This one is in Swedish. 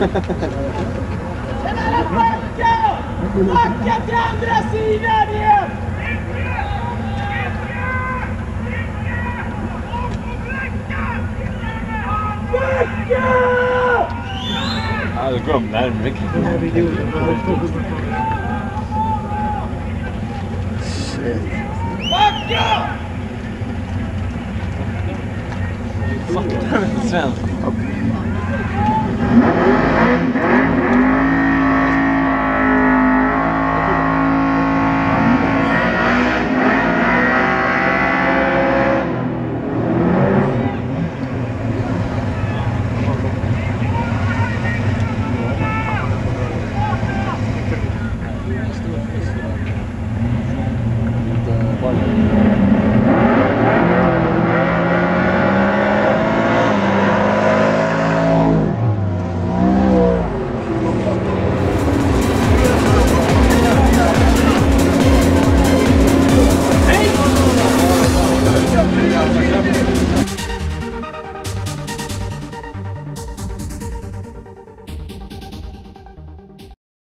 Tjenare backa! Backa till andra sidan igen! Backa! Ja, då går de närmare. Backa! Fattar du inte svenska?